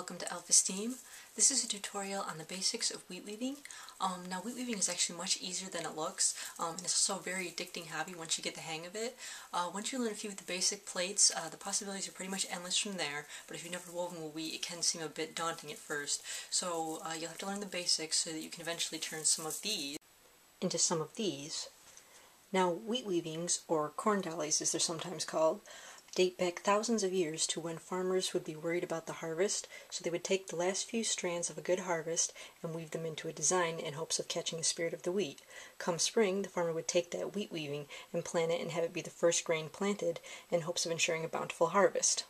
welcome to Elf-Esteem. This is a tutorial on the basics of wheat weaving. Um, now wheat weaving is actually much easier than it looks um, and it's also a very addicting hobby once you get the hang of it. Uh, once you learn a few of the basic plaits, uh, the possibilities are pretty much endless from there, but if you've never woven with wheat it can seem a bit daunting at first. So uh, you'll have to learn the basics so that you can eventually turn some of these into some of these. Now wheat weavings, or corn dollies as they're sometimes called, date back thousands of years to when farmers would be worried about the harvest, so they would take the last few strands of a good harvest and weave them into a design in hopes of catching the spirit of the wheat. Come spring, the farmer would take that wheat weaving and plant it and have it be the first grain planted in hopes of ensuring a bountiful harvest.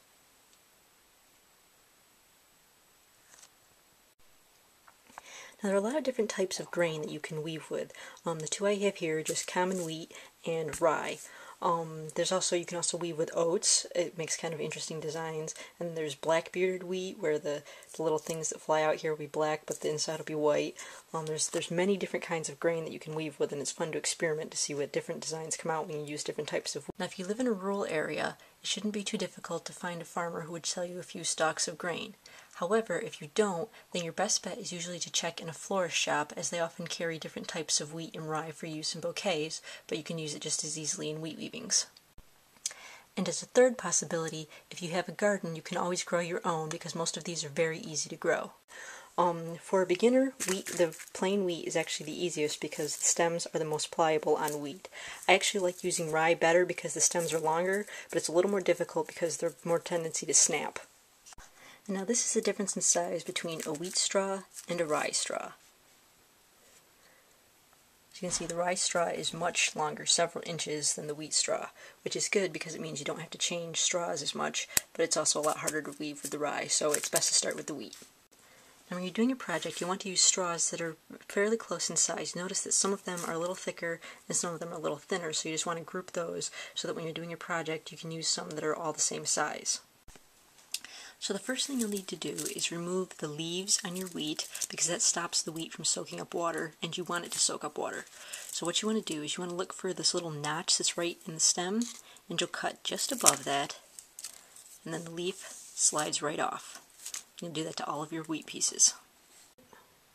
Now there are a lot of different types of grain that you can weave with. Um, the two I have here are just common wheat and rye. Um, there's also, you can also weave with oats. It makes kind of interesting designs. And there's black bearded wheat, where the, the little things that fly out here will be black, but the inside will be white. Um, there's, there's many different kinds of grain that you can weave with, and it's fun to experiment to see what different designs come out when you use different types of Now, if you live in a rural area, it shouldn't be too difficult to find a farmer who would sell you a few stalks of grain. However, if you don't, then your best bet is usually to check in a florist shop as they often carry different types of wheat and rye for use in bouquets, but you can use it just as easily in wheat weavings. And as a third possibility, if you have a garden, you can always grow your own because most of these are very easy to grow. Um, for a beginner, wheat, the plain wheat is actually the easiest because the stems are the most pliable on wheat. I actually like using rye better because the stems are longer, but it's a little more difficult because they're more tendency to snap. And now this is the difference in size between a wheat straw and a rye straw. As you can see, the rye straw is much longer, several inches, than the wheat straw, which is good because it means you don't have to change straws as much, but it's also a lot harder to weave with the rye, so it's best to start with the wheat. Now when you're doing a project, you want to use straws that are fairly close in size. Notice that some of them are a little thicker and some of them are a little thinner, so you just want to group those so that when you're doing your project, you can use some that are all the same size. So the first thing you'll need to do is remove the leaves on your wheat because that stops the wheat from soaking up water and you want it to soak up water. So what you want to do is you want to look for this little notch that's right in the stem and you'll cut just above that and then the leaf slides right off. You'll do that to all of your wheat pieces.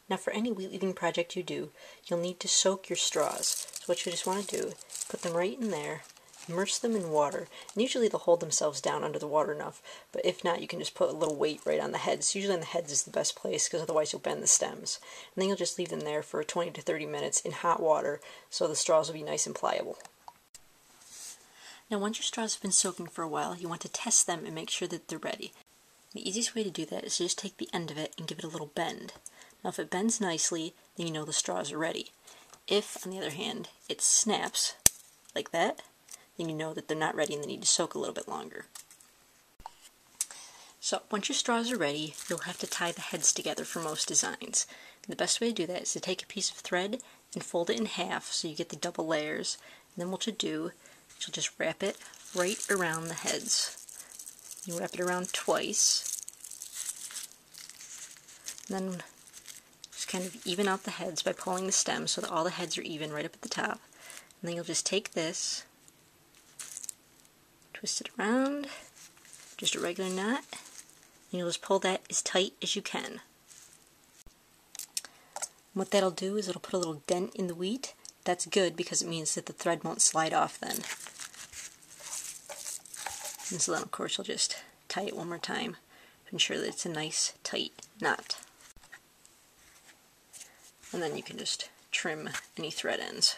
Now for any wheat weaving project you do, you'll need to soak your straws. So what you just want to do, put them right in there immerse them in water. And usually they'll hold themselves down under the water enough, but if not, you can just put a little weight right on the heads. Usually on the heads is the best place because otherwise you'll bend the stems. And then you'll just leave them there for 20 to 30 minutes in hot water so the straws will be nice and pliable. Now once your straws have been soaking for a while, you want to test them and make sure that they're ready. The easiest way to do that is to just take the end of it and give it a little bend. Now if it bends nicely, then you know the straws are ready. If, on the other hand, it snaps, like that, then you know that they're not ready and they need to soak a little bit longer. So once your straws are ready, you'll have to tie the heads together for most designs. And the best way to do that is to take a piece of thread and fold it in half so you get the double layers. And then what you'll do is you'll just wrap it right around the heads. You wrap it around twice. And then just kind of even out the heads by pulling the stems so that all the heads are even right up at the top. And then you'll just take this twist it around, just a regular knot, and you'll just pull that as tight as you can. what that'll do is it'll put a little dent in the wheat. That's good because it means that the thread won't slide off then. And so then of course you'll just tie it one more time to ensure that it's a nice tight knot. And then you can just trim any thread ends.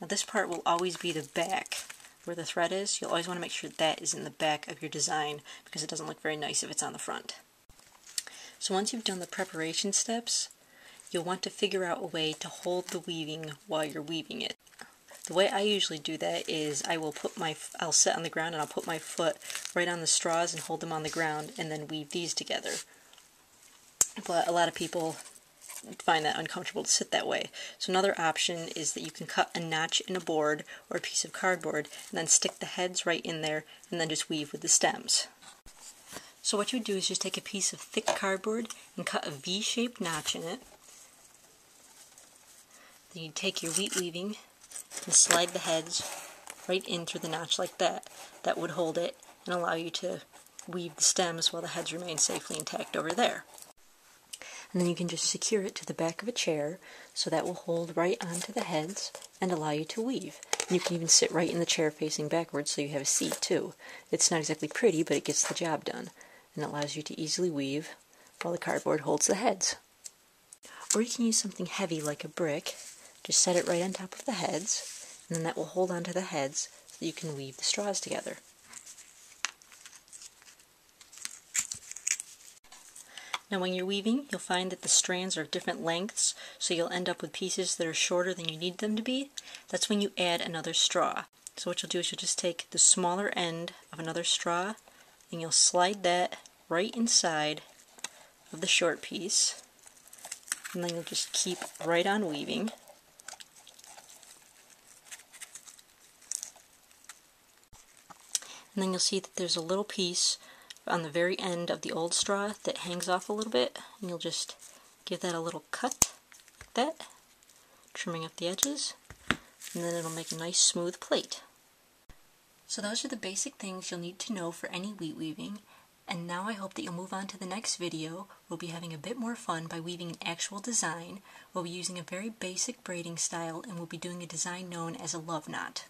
Now this part will always be the back where the thread is. You'll always want to make sure that is in the back of your design because it doesn't look very nice if it's on the front. So once you've done the preparation steps, you'll want to figure out a way to hold the weaving while you're weaving it. The way I usually do that is I will put my, I'll sit on the ground and I'll put my foot right on the straws and hold them on the ground and then weave these together. But a lot of people find that uncomfortable to sit that way. So another option is that you can cut a notch in a board or a piece of cardboard and then stick the heads right in there and then just weave with the stems. So what you would do is just take a piece of thick cardboard and cut a V-shaped notch in it. Then you take your wheat weaving and slide the heads right in through the notch like that. That would hold it and allow you to weave the stems while the heads remain safely intact over there. And then you can just secure it to the back of a chair so that will hold right onto the heads and allow you to weave. And you can even sit right in the chair facing backwards so you have a seat too. It's not exactly pretty, but it gets the job done and allows you to easily weave while the cardboard holds the heads. Or you can use something heavy like a brick, just set it right on top of the heads, and then that will hold onto the heads so you can weave the straws together. Now when you're weaving, you'll find that the strands are different lengths, so you'll end up with pieces that are shorter than you need them to be. That's when you add another straw. So what you'll do is you'll just take the smaller end of another straw, and you'll slide that right inside of the short piece, and then you'll just keep right on weaving. And then you'll see that there's a little piece on the very end of the old straw that hangs off a little bit and you'll just give that a little cut like that trimming up the edges and then it'll make a nice smooth plait. So those are the basic things you'll need to know for any wheat weaving and now I hope that you'll move on to the next video. We'll be having a bit more fun by weaving an actual design. We'll be using a very basic braiding style and we'll be doing a design known as a love knot.